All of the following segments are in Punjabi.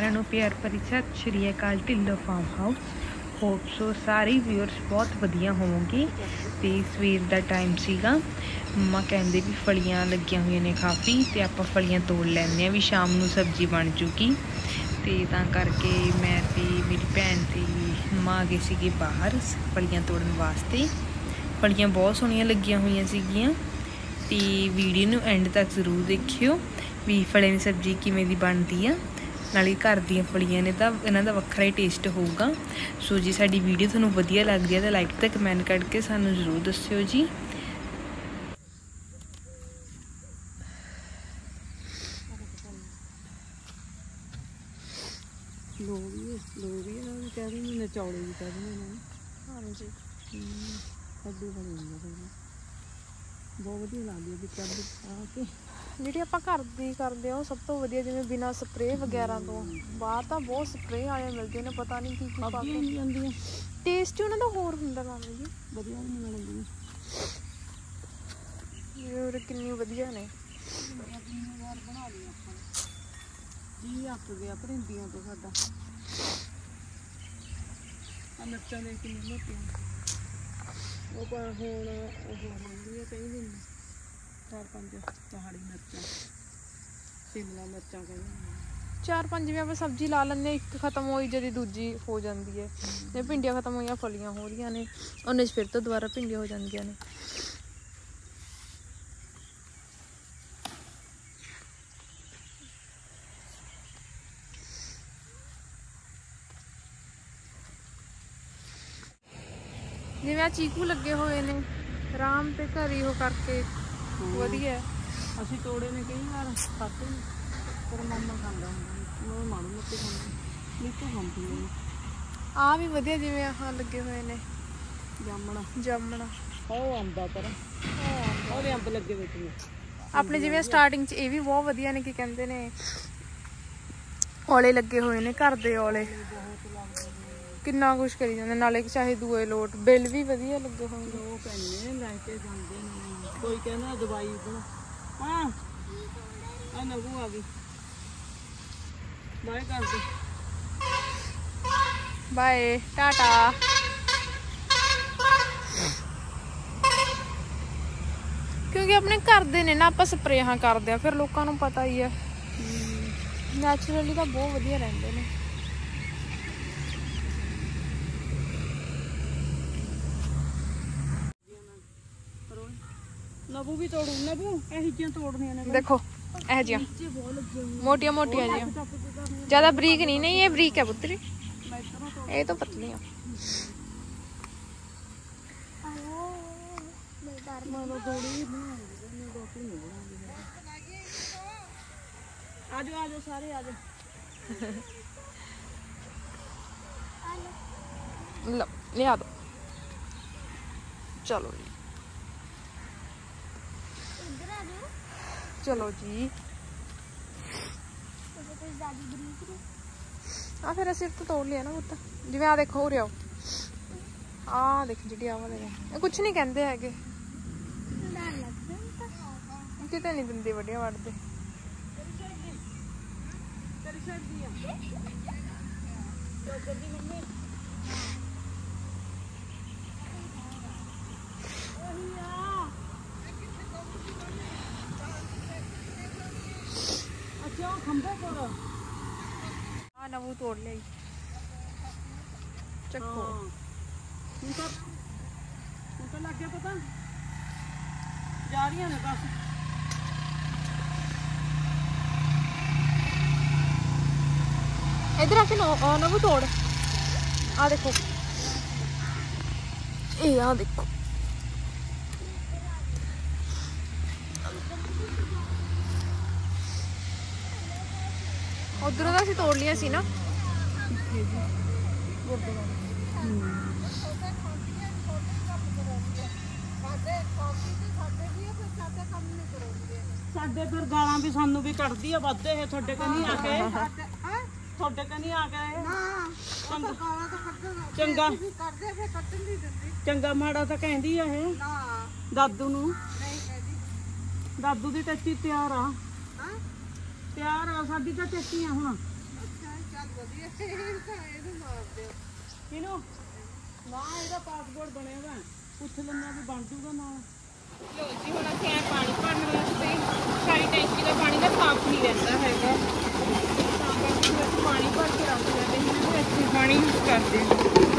ਸਾਰਿਆਂ ਨੂੰ ਪਿਆਰ ਭਰੀ ਸਤਿ ਸ਼੍ਰੀ ਅਕਾਲ Dhillon farm house hope so ਸਾਰੇ ਵਿਊਅਰਸ ਬਹੁਤ ਵਧੀਆ ਹੋਵੋਗੇ ਤੇ ਸਵੇਰ ਦਾ ਟਾਈਮ ਸੀਗਾ। ਮੰਮਾ ਕਹਿੰਦੇ ਵੀ ਫਲੀਆਂ ਲੱਗੀਆਂ ਹੋਈਆਂ ਨੇ ਕਾਫੀ ਤੇ ਆਪਾਂ ਫਲੀਆਂ ਤੋੜ ਲੈਂਦੇ ਆ ਵੀ ਸ਼ਾਮ ਨੂੰ ਸਬਜ਼ੀ ਬਣ ਜੂਗੀ। ਤੇ ਤਾਂ ਕਰਕੇ ਮੈਂ ਤੇ ਮੇਰੀ ਭੈਣ ਤੇ ਮੰਮਾ ਆ ਗਏ ਸੀਗੇ ਬਾਹਰ ਫਲੀਆਂ ਤੋੜਨ ਵਾਸਤੇ। ਫਲੀਆਂ ਬਹੁਤ ਸੋਹਣੀਆਂ ਲੱਗੀਆਂ ਹੋਈਆਂ ਸੀਗੀਆਂ। ਤੇ ਵੀਡੀਓ ਨੂੰ ਐਂਡ ਤੱਕ ਜ਼ਰੂਰ ਦੇਖਿਓ ਵੀ ਫਲੀਆਂ ਦੀ ਸਬਜ਼ੀ ਕਿਵੇਂ ਦੀ ਬਣਦੀ ਆ। ਨਾਲੇ ਘਰ ਦੀਆਂ ਫਲੀਆਂ ਨੇ ਤਾਂ ਇਹਨਾਂ ਦਾ ਵੱਖਰਾ ਹੀ ਟੇਸਟ ਹੋਊਗਾ। ਸੋ ਜੀ ਸਾਡੀ ਵੀਡੀਓ ਤੁਹਾਨੂੰ ਵਧੀਆ ਲੱਗਦੀ ਹੈ ਤਾਂ ਲਾਈਕ ਤੇ ਕਮੈਂਟ ਕਰਕੇ ਸਾਨੂੰ ਜ਼ਰੂਰ ਦੱਸਿਓ ਜੀ। ਲੋਰੀ ਲੋਰੀ ਇਹਨਾਂ ਨੂੰ ਕਹਿ ਦਿੰਦੇ ਨੇ ਚੌੜੇ ਵੀ ਕਹਿ ਦਿੰਦੇ ਨੇ। ਹਾਂਜੀ। ਕੱਦੂ ਬਣੇ ਹੁੰਦੇ ਨੇ। ਬਹੁਤ ਵਧੀਆ ਲੱਗਦੀ ਹੈ ਵੀ ਕੱਦੂ ਆ ਕੇ। ਜਿਹੜੀ ਆਪਾਂ ਘਰ ਦੀ ਕਰਦੇ ਆ ਉਹ ਸਭ ਤੋਂ ਵਧੀਆ ਜਿਵੇਂ ਬਿਨਾ ਸਪਰੇਅ ਵਗੈਰਾ ਤੋਂ। ਬਾਹਰ ਤਾਂ ਬਹੁਤ ਸਪਰੇਅ ਵਾਲੇ ਮਿਲਦੇ ਨੇ ਪਤਾ ਨਹੀਂ ਕੀ। ਕੀ ਪਾ ਕੇ ਜਾਂਦੀਆਂ ਟੇਸਟ ਉਹਨਾਂ ਦਾ ਹੋਰ ਹੁੰਦਾ ਮਾਮੀ ਜੀ। ਵਧੀਆ ਨਹੀਂ ਮਿਲਦੀਆਂ ਜਿਵੇਂ ਉਰੇ ਕਿੰਨੀ ਵਧੀਆ ਨੇ। ਜੀ ਅੱਕ ਗਿਆ ਭਰਿੰਦੀਆਂ ਤੋਂ ਸਾਡਾ। ਆ ਮਿਰਚਾਂ ਦੇ ਕਿੰਨੇ ਮੋਟੀਆਂ ਉਹ ਪਰ ਹੁਣ ਉਹ ਹੁੰਦੀ ਹੈ ਕਈ ਦਿਨ ਚਾਰ ਪੰਜ ਪਹਾੜੀ ਮਿਰਚਾਂ, ਸ਼ਿਮਲਾ ਮਿਰਚਾਂ ਕਹਿੰਦੇ ਚਾਰ ਪੰਜ ਜਿਵੇਂ ਆਪਾਂ ਸਬਜ਼ੀ ਲਾ ਲੈਂਦੇ ਇੱਕ ਖਤਮ ਹੋਈ ਜਦੀ ਦੂਜੀ ਹੋ ਜਾਂਦੀ ਹੈ। ਜੇ ਭਿੰਡੀਆਂ ਖਤਮ ਹੋਈਆਂ, ਫਲੀਆਂ ਹੋ ਰਹੀਆਂ ਨੇ, ਉਹਨੇ ਫਿਰ ਤੋਂ ਦੁਬਾਰਾ ਭਿੰਡੀਆਂ ਹੋ ਜਾਂਦੀਆਂ ਨੇ। ਜਿਵੇਂ ਆ ਚੀਕੂ ਲੱਗੇ ਹੋਏ ਨੇ, ਆਰਾਮ ਤੇ ਘਰ ਹੀ ਉਹ ਕਰਕੇ ਵਧੀਆ। ਹੈ। ਅਸੀਂ ਤੋੜੇ ਨੇ ਕਈ ਵਾਰ ਖਾਤੇ ਨੇ। ਪਰ ਮਾਮਾ ਖਾਂਦਾ ਹੁੰਦਾ ਉਹ ਮਾੜੂ ਮੋਟੇ ਖਾਂਦਾ ਨੀਤੂ ਖਾਂਦੀ ਨੇ ਆ ਵੀ ਵਧੀਆ ਜਿਵੇਂ ਆਹ ਲੱਗੇ ਹੋਏ ਨੇ। ਜਾਮਣਾ। ਜਾਮਣਾ। ਉਹ ਆਂਦਾ ਪਰ। ਉਹਦੇ ਅੰਬ ਲੱਗੇ ਵਿੱਚ ਨੇ। ਆਪਣੇ ਜਿਵੇਂ ਸਟਾਰਟਿੰਗ ਚ ਇਹ ਵੀ ਬਹੁਤ ਵਧੀਆ ਨੇ ਕੀ ਕਹਿੰਦੇ ਨੇ। ਔਲੇ ਲੱਗੇ ਹੋਏ ਨੇ ਘਰ ਦੇ ਔਲੇ। ਕਿੰਨਾ ਕੁਛ ਕਰੀ ਜਾਂਦੇ ਨਾਲੇ ਚਾਹੇ ਦੂਏ ਲੋਟ ਬਿੱਲ ਵੀ ਵਧੀਆ ਲੱਗੇ ਨੇ ਉਹ ਪੈਨੇ ਲੈ ਕੇ ਜਾਂਦੇ ਨੇ ਕੋਈ ਕਹਿੰਦਾ ਦਵਾਈ ਬਣਾ। ਹਾਂ ਆ ਨਗੂ ਆ ਗਈ। ਬਾਏ ਕਰ ਦੇ ਬਾਏ ਟਾਟਾ। ਕਿਉਂਕਿ ਆਪਣੇ ਘਰ ਦੇ ਨੇ ਨਾ ਆਪਾਂ ਸਪਰੇਹਾਂ ਕਰਦੇ ਆ ਫਿਰ ਲੋਕਾਂ ਨੂੰ ਪਤਾ ਹੀ ਹੈ। ਨੈਚੁਰਲੀ ਤਾਂ ਬਹੁਤ ਵਧੀਆ ਰਹਿੰਦੇ ਨੇ। ਨਬੂ ਵੀ ਤੋੜੂ ਨਬੂ ਇਹ ਜੀਆਂ ਤੋੜਨੀਆਂ ਨੇ ਦੇਖੋ ਇਹ ਜਿਹੀਆਂ ਨੀਚੇ ਬਹੁਤ ਲੱਗੇ ਹੋਏ ਮੋਟੀਆਂ ਮੋਟੀਆਂ ਜੀਆਂ ਟੱਪ ਕੇ ਕਰਨੀਆਂ ਜ਼ਿਆਦਾ ਬਰੀਕ ਨਹੀਂ ਨਹੀਂ ਇਹ ਬਰੀਕ ਹੈ ਪੁੱਤਰੀ ਮੈਂ ਇਤਨਾ ਤੋੜ ਇਹ ਤਾਂ ਪਤਲੀਆਂ ਮੈਂ ਤਾਂ ਤੋੜੀ ਹੀ ਬਣਾਉਂਦੀ ਮੈਂ ਰੋਟੀ ਨਹੀਂ ਬਣਾਉਂਦੀ ਆਜੋ ਆਜੋ ਸਾਰੇ ਆਜੋ ਲਓ ਲਿਆ ਦੋ ਚਲੋ ਜੀ ਚਲੋ ਜੀ। ਆ ਫਿਰ ਅਸੀਂ ਤਾਂ ਤੋੜ ਲਿਆ ਨਾ ਪੁੱਤ। ਜਿਵੇਂ ਆ ਦੇਖੋ ਉਰੇ ਆਓ। ਆ ਦੇਖ ਜਿਹੜੀ ਆ ਵਾਲੇ ਨੇ ਇਹ ਕੁਝ ਨਹੀਂ ਕਹਿੰਦੇ ਹੈਗੇ। ਕਿਤੇ ਨਹੀਂ ਦਿੰਦੇ ਵੱਡੀਆਂ ਵੜਦੇ ਅੱਛਾ ਉਹ ਖੰਭੇ ਕੋਲ ਆ ਨਵੂ ਤੋੜ ਲਈ ਚੱਕੋ। ਹੁਣ ਤਾਂ ਹੁਣ ਤਾਂ ਲੱਗ ਗਿਆ ਪਤਾ। ਜਾ ਰਹੀਆਂ ਨੇ ਬਸ। ਇਧਰ ਆ ਕੇ ਨਵੂ ਤੋੜ। ਆ ਦੇਖੋ। ਇਹ ਆ ਦੇਖੋ। ਉਧਰੋਂ ਤਾਂ ਅਸੀਂ ਤੋੜ ਲਿਆ ਸੀ ਨਾ। ਸਾਡੇ ਫਿਰ ਗਾਲਾਂ ਵੀ ਸਾਨੂੰ ਵੀ ਕੱਢਦੀ ਆ ਵੱਧਦੇ ਇਹ ਤੁਹਾਡੇ ਕਨੀ ਆ ਕੇ। ਤੁਹਾਡੇ ਕਨੀ ਆ ਕੇ ਚੰਗਾ। ਚੰਗਾ। ਮਾੜਾ ਤਾਂ ਕਹਿੰਦੀ ਆ ਇਹ। ਦਾਦੂ ਨੂੰ। ਦਾਦੂ ਦੀ ਟੱਚੀ ਤਿਆਰ ਆ। ਤਿਆਰ ਸਾਡੀ ਤਾਂ ਟੱਚੀ ਆ ਹੁਣ। ਕਿਨੂੰ? ਨਾ, ਇਹਦਾ ਪਾਸਪੋਰਟ ਬਣਿਆ ਵਾ। ਪੁੱਛ ਲੈਣਾ ਵੀ ਬਣ ਜੂਗਾ ਨਾ ਲੋ ਜੀ, ਹੁਣ ਅਸੀਂ ਐ ਪਾਣੀ ਭਰਨ ਵਾਸਤੇ ਸਾਰੀ ਟੈਂਕੀ ਦਾ ਪਾਣੀ ਨਾ ਸਾਫ਼ ਨਹੀਂ ਰਹਿੰਦਾ ਹੈਗਾ। ਤਾਂ ਕਰਕੇ ਅਸੀਂ ਪਾਣੀ ਭਰ ਕੇ ਰੱਖ ਦਿੰਦੇ ਹਾਂ ਤੇ ਇੱਥੇ ਪਾਣੀ ਯੂਜ਼ ਕਰਦੇ ਹਾਂ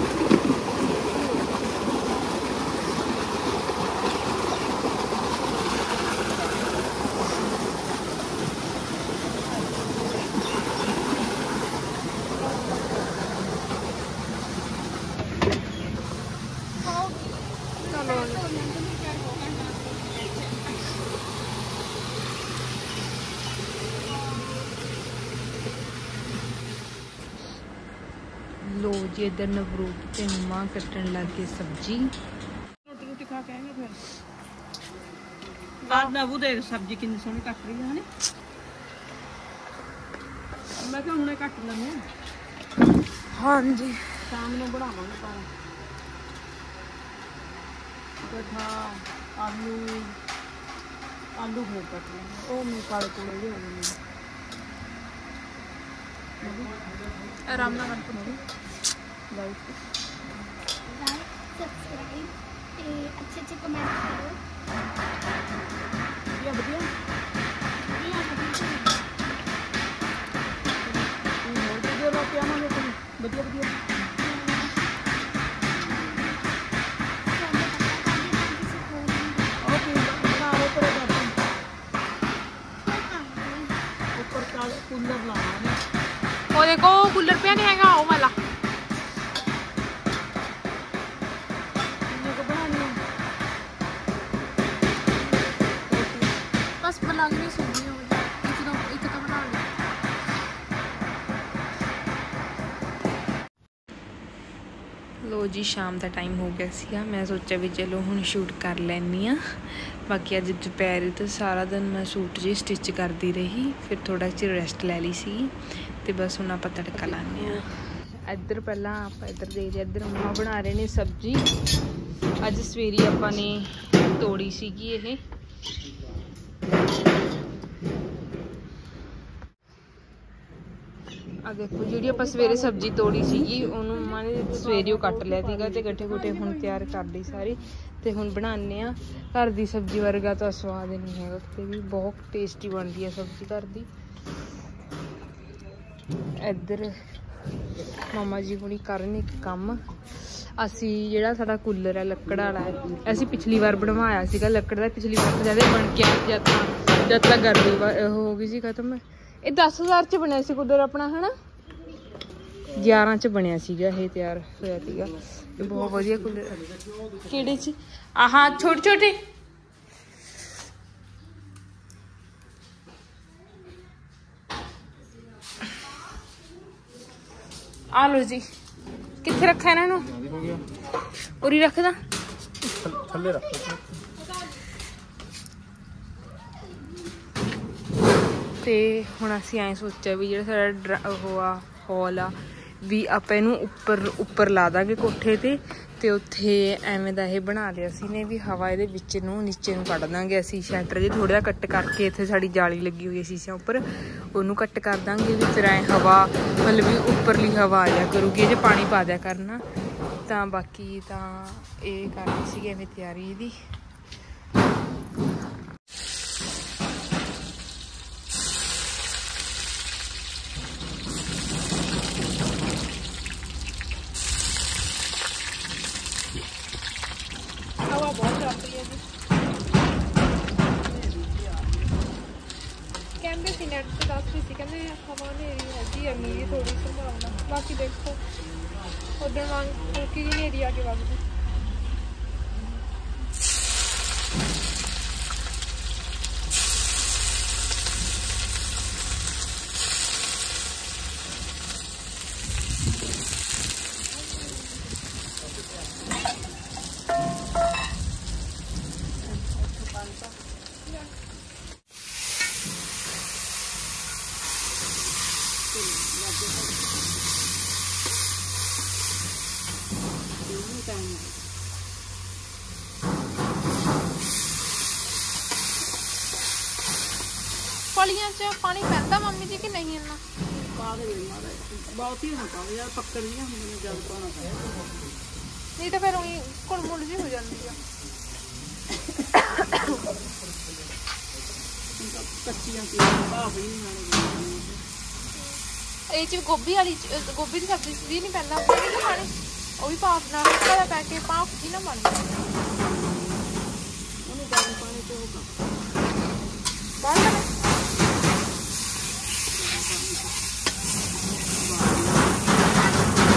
ਜੀ ਇਧਰ ਨਵਰੂਪ ਤੇ ਮਾਂ ਕੱਟਣ ਲੱਗ ਗਏ ਸਬਜ਼ੀ। ਰੋਟੀ ਰੋਟੀ ਖਾ ਕੇ ਆਏਂਗੇ ਫਿਰ? ਆਹ ਨਵੂ ਦੇਖ ਸਬਜ਼ੀ ਕਿੰਨੀ ਸੋਹਣੀ ਕੱਟ ਰਹੀ ਹੈ ਹਨੇ? ਮੈਂ ਕਿਹਾ ਹੁਣੇ ਕੱਟ ਲੈਂਦੇ ਹਾਂਜੀ। ਸ਼ਾਮ ਨੂੰ ਬਣਾਵਾਂਗੇ ਸਾਰਾ ਪਠਾ ਆਲੂ ਆਲੂ ਹੋ ਕੱਟ ਲੈਂਦੇ ਉਹ ਮੈਂ ਕਾਲੇ ਕੋਲੇ ਜਿਹੇ ਹੋ ਗਏ ਨੇ। ਆਰਾਮ ਨਾਲ ਕਰ ਲਾਈਕ ਲਾਈਕ ਜੀ ਸ਼ਾਮ ਦਾ ਟਾਈਮ ਹੋ ਗਿਆ ਸੀਗਾ। ਮੈਂ ਸੋਚਿਆ ਵੀ ਚਲੋ ਹੁਣ ਸ਼ੂਟ ਕਰ ਲੈਣੀ ਆ ਬਾਕੀ ਅੱਜ ਦੁਪਹਿਰ ਤੋਂ ਸਾਰਾ ਦਿਨ ਮੈਂ ਸੂਟ ਜੀ ਸਟਿਚ ਕਰਦੀ ਰਹੀ। ਫਿਰ ਥੋੜਾ ਚਿਰ ਰੈਸਟ ਲੈ ਲਈ ਸੀ ਤੇ ਬਸ ਹੁਣ ਆਪਾਂ ਤੜਕਾ ਲਾਉਂਦੇ ਆ ਇੱਧਰ ਪਹਿਲਾਂ ਆਪਾਂ ਇੱਧਰ ਦੇਖਦੇ ਇੱਧਰ ਮੰਮਾ ਬਣਾ ਰਹੇ ਨੇ ਸਬਜ਼ੀ। ਅੱਜ ਸਵੇਰੀ ਆਪਾਂ ਨੇ ਤੋੜੀ ਸੀਗੀ ਇਹ। ਆ ਦੇਖੋ, ਜਿਹੜੀ ਆਪਾਂ ਸਵੇਰੇ ਸਬਜ਼ੀ ਤੋੜੀ ਸੀਗੀ, ਉਹਨੂੰ ਨੇ ਸਵੇਰੇ ਉਹ ਕੱਟ ਲਿਆ ਸੀਗਾ ਤੇ ਗੱਠੇ ਗੁੱਟੇ ਹੁਣ ਤਿਆਰ ਕਰ ਲਈ ਸਾਰੀ ਤੇ ਹੁਣ ਬਣਾਉਂਦੇ ਆ ਘਰ ਦੀ ਸਬਜ਼ੀ ਵਰਗਾ ਤਾਂ ਸਵਾਦ ਨਹੀਂ ਹੈਗਾ ਤੇ ਵੀ, ਬਹੁਤ ਟੇਸਟੀ ਬਣਦੀ ਹੈ ਸਬਜ਼ੀ ਘਰ ਦੀ। ਇੱਧਰ ਮਾਮਾ ਜੀ ਹੁਣੀ ਕਰਨ ਇੱਕ ਕੰਮ। ਅਸੀਂ ਜਿਹੜਾ ਸਾਡਾ ਕੂਲਰ ਹੈ, ਲੱਕੜ ਵਾਲਾ ਅਸੀਂ ਪਿਛਲੀ ਵਾਰ ਬਣਵਾਇਆ ਸੀਗਾ ਲੱਕੜ ਦਾ, ਪਿਛਲੀ ਵਾਰ ਜਦ ਬਣ ਕੇ ਆਇਆ ਜਦ ਤਾਂ ਜਦ ਤੱਕ ਗਰਮੀ ਹੋ ਗਈ ਸੀ ਖਤਮ। ਇਹ 10000 ਚ ਬਣਿਆ ਸੀ ਕੂਲਰ ਆਪਣਾ, ਹਨਾ? 11 ਚ ਬਣਿਆ ਸੀਗਾ ਇਹ ਤਿਆਰ ਹੋਇਆ ਸੀਗਾ। ਇਹ ਬਹੁਤ ਵਧੀਆ ਕੂਲਰ ਕਿਹੜੇ ਚ? ਆਹ ਛੋਟੇ ਛੋਟੇ। ਆ ਲੋ ਜੀ। ਕਿੱਥੇ ਰੱਖਿਆ ਇਹਨਾਂ ਨੂੰ? ਉਰੀ ਰੱਖਦਾ ਥੱਲੇ ਰੱਖ ਤੇ ਹੁਣ ਅਸੀਂ ਐਂ ਸੋਚਿਆ ਵੀ ਜਿਹੜਾ ਸਾਡਾ ਉਹ ਆ ਹਾਲ ਆ ਵੀ ਆਪਾਂ ਇਹਨੂੰ ਉੱਪਰ ਉੱਪਰ ਲਾ ਦਾਂਗੇ ਕੋਠੇ ਤੇ ਤੇ ਉੱਥੇ ਐਵੇਂ ਦਾ ਇਹ ਬਣਾ ਲਿਆ ਸੀ ਨੇ ਵੀ ਹਵਾ ਇਹਦੇ ਵਿੱਚ ਨੂੰ ਨੀਚੇ ਨੂੰ ਕੱਢ ਦਾਂਗੇ ਅਸੀਂ ਸ਼ਟਰ ਜੇ ਥੋੜਾ ਜਿਹਾ ਕੱਟ ਕਰਕੇ ਇੱਥੇ ਸਾਡੀ ਜਾਲੀ ਲੱਗੀ ਹੋਈ ਹੈ ਸ਼ੀਸ਼ਿਆਂ ਉੱਪਰ, ਉਹਨੂੰ ਕੱਟ ਕਰ ਦਾਂਗੇ ਵੀ ਫਿਰ ਐਂ ਹਵਾ ਮਤਲਬ ਵੀ ਉੱਪਰਲੀ ਹਵਾ ਆ ਜਾ ਕਰੂਗੀ ਜੇ ਪਾਣੀ ਪਾ ਦਿਆ ਕਰਨਾ। ਤਾਂ ਬਾਕੀ ਤਾਂ ਇਹ ਕਰਨੀ ਸੀ ਐਵੇਂ ਤਿਆਰੀ ਇਹਦੀ। ਹਵਾ ਬਹੁਤ ਚੱਲ ਰਹੀ ਹੈ ਜੀ ਕਹਿੰਦੇ ਸੀ ਨੈਟ ਤੇ ਦੱਸ ਰਹੀ ਸੀ ਕਹਿੰਦੇ ਹਵਾ ਹਨੇਰੀ ਹੈਗੀ ਆ ਮੀਂਹ ਦੀ ਥੋੜੀ ਸੰਭਾਵਨਾ ਬਾਕੀ ਦੇਖੋ ਉਧਰ ਵਾਂਗ ਹਲਕੀ ਜਿਹੀ ਹਨੇਰੀ ਆ ਕੇ ਫਲੀਆਂ 'ਚ ਪਾਣੀ ਪੈਂਦਾ ਮੰਮੀ ਜੀ ਕਿ ਨਹੀਂ ਇੰਨਾ? ਪਾ ਦੇ ਮਾਰਾ ਬਹੁਤ ਹੀ ਨਾ ਪਾਵੇ ਯਾਰ ਪੱਕੜੀਆਂ ਹੁੰਦੀਆਂ ਨੇ ਜਦ ਪਾਉਣਾ ਨਹੀਂ ਤਾਂ ਫਿਰ ਉਹੀ ਕੁੜਮੁੜ ਜੀ ਹੋ ਜਾਂਦੀ ਆ। ਕੱਚੀਆਂ ਪੀਆਂ ਭਾਫ ਹੀ ਨਹੀਂ ਇਹ ਚ ਗੋਭੀ ਵਾਲੀ ਗੋਭੀ ਦੀ ਸਬਜ਼ੀ ਵੀ ਨਹੀਂ ਪੈਂਦਾ। ਉਹ ਉਹ ਵੀ ਭਾਫ ਨਾਲ ਥੋੜਾ ਪੈ ਕੇ ਭਾਫ ਜੀ ਨਾ ਬਣ ਜਾਂਦੀ ਉਹਨੂੰ ਗਰਮ ਪਾਣੀ ਚ ਉਹ ਕਰ ਬਾਹਰ ਨਾ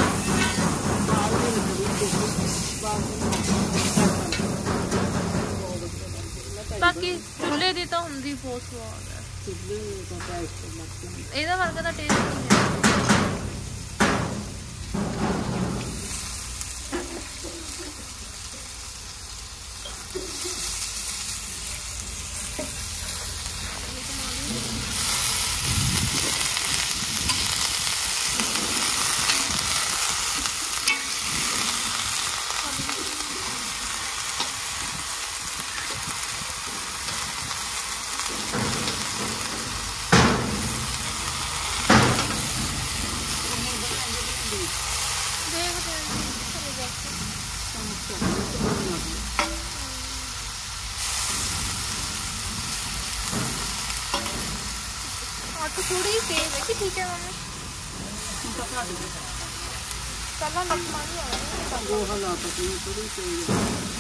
ਬਾਲ ਦੇ ਲੱਗਦੀ ਦੇਖੋ ਬਾਲ ਦੇ ਬਾਕੀ ਚੁੱਲ੍ਹੇ ਦੀ ਤਾਂ ਹੁੰਦੀ ਬਹੁਤ ਸਵਾਦ ਹੈ ਚੁੱਲ੍ਹੇ ਦਾ ਟੇਸਟ ਲੱਗਦਾ ਇਹਦਾ ਵਰਗਾ ਦਾ ਟੇਸਟ तो थोड़ी तेज है कि ठीक है मम्मी। चलो नहीं मानी है। वो हालात है थोड़ी तेज है।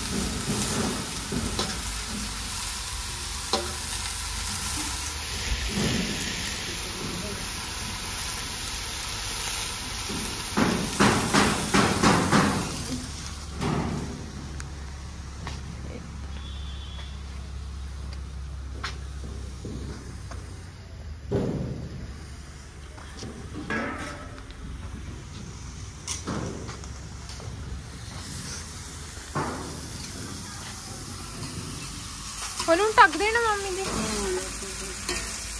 ਉਹਨੂੰ ਢੱਕ ਦੇਣਾ ਮੰਮੀ ਦੀ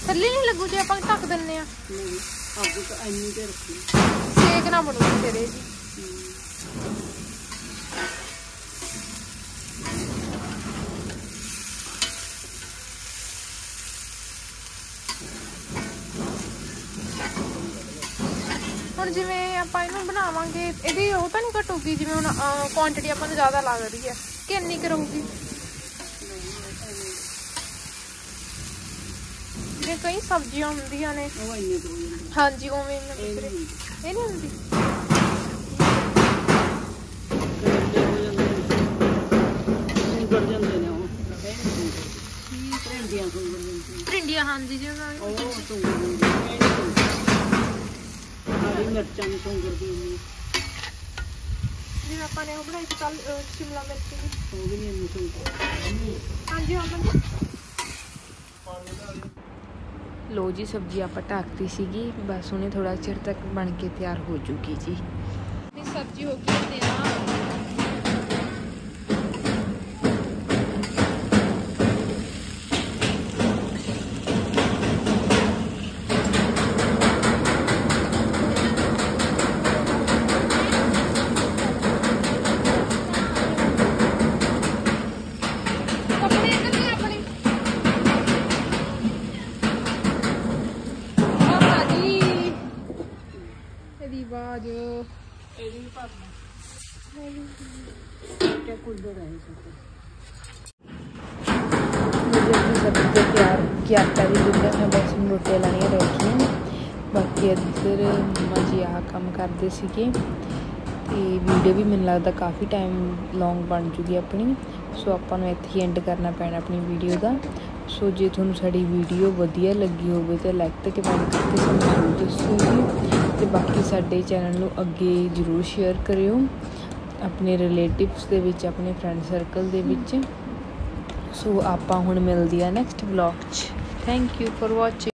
ਥੱਲੇ ਨਹੀਂ ਲੱਗੂ ਜੇ ਆਪਾਂ ਢੱਕ ਦਿੰਨੇ ਆ ਨਹੀਂ ਅੱਗ ਤਾਂ ਇੰਨੀ ਤੇ ਰੱਖੀ ਸੇਕ ਨਾ ਬਣੂ ਤੇਰੇ ਜੀ। ਹੁਣ ਜਿਵੇਂ ਆਪਾਂ ਇਹਨੂੰ ਬਣਾਵਾਂਗੇ, ਇਹਦੀ ਉਹ ਤਾਂ ਨਹੀਂ ਘਟੂਗੀ, ਜਿਵੇਂ ਹੁਣ ਕੁਆਂਟੀਟੀ ਆਪਾਂ ਨੂੰ ਜ਼ਿਆਦਾ ਲੱਗ ਰਹੀ ਹੈ ਕਿੰਨੀ ਕਰੂਗੀ ਕੁ ਰਹੂਗੀ ਜਿਵੇਂ ਕਈ ਸਬਜ਼ੀਆਂ ਹੁੰਦੀਆਂ ਨੇ। ਉਹ ਇੰਨੇ ਜਾਂਦੇ ਹਾਂਜੀ ਉਵੇਂ ਨਹੀਂ ਰਹੀ ਇਹ ਨਹੀਂ ਹੁੰਦੀ। ਨੇ ਨੇ ਉਹ। ਭਿੰਡੀਆਂ ਹਾਂਜੀ ਜਿਵੇਂ ਉਹ ਇਹ ਨਹੀਂ ਸੁੰਗੜਦੀਆਂ। ਹਰੀ ਮਿਰਚਾਂ ਨਹੀਂ ਸੁੰਗੜਦੀਆਂ ਹੁੰਦੀਆਂ। ਜਿਵੇਂ ਆਪਾਂ ਨੇ ਉਹ ਬਣਾਈ ਸੀ ਕੱਲ ਸ਼ਿਮਲਾ ਮਿਰਚ ਦੀ। ਉਹ ਵੀ ਨਹੀਂ ਇੰਨੀ ਸੁੰਗੜਦੀਆਂ ਹਾਂਜੀ ਮੰਮੀ ਲੋ ਜੀ, ਸਬਜ਼ੀ ਆਪਾਂ ਢੱਕਤੀ ਸੀਗੀ, ਬਸ ਉਹਨੇ ਥੋੜਾ ਚਿਰ ਤੱਕ ਬਣ ਕੇ ਤਿਆਰ ਹੋ ਜੂਗੀ ਜੀ। ਸਬਜ਼ੀ ਹੋ ਗਈ ਤਿਆਰ ਮੰਮਾ ਜੀ ਆਹ ਕੰਮ ਕਰਦੇ ਸੀਗੇ ਤੇ ਵੀਡੀਓ ਵੀ ਮੈਨੂੰ ਲੱਗਦਾ ਕਾਫੀ ਟਾਈਮ ਲੌਂਗ ਬਣ ਜੂਗੀ ਆਪਣੀ ਸੋ ਆਪਾਂ ਨੂੰ ਇੱਥੇ ਹੀ ਐਂਡ ਕਰਨਾ ਪੈਣਾ ਆਪਣੀ ਵੀਡੀਓ ਦਾ। ਸੋ ਜੇ ਤੁਹਾਨੂੰ ਸਾਡੀ ਵੀਡੀਓ ਵਧੀਆ ਲੱਗੀ ਹੋਵੇ ਤਾਂ ਲਾਈਕ ਤੇ ਕਮੈਂਟ ਕਰਕੇ ਸਾਨੂੰ ਜ਼ਰੂਰ ਦੱਸਿਓ ਜੀ ਤੇ ਬਾਕੀ ਸਾਡੇ ਚੈਨਲ ਨੂੰ ਅੱਗੇ ਜ਼ਰੂਰ ਸ਼ੇਅਰ ਕਰਿਓ, ਆਪਣੇ ਰਿਲੇਟਿਵਸ ਦੇ ਵਿੱਚ, ਆਪਣੇ ਫਰੈਂਡ ਸਰਕਲ ਦੇ ਵਿੱਚ। ਸੋ ਆਪਾਂ ਹੁਣ ਮਿਲਦੀ ਆ ਨੈਕਸਟ ਵਲੌਗ 'ਚ। Thank you for watching